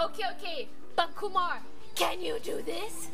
Okay, okay. But Kumar, can you do this?